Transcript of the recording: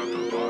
got the vibe.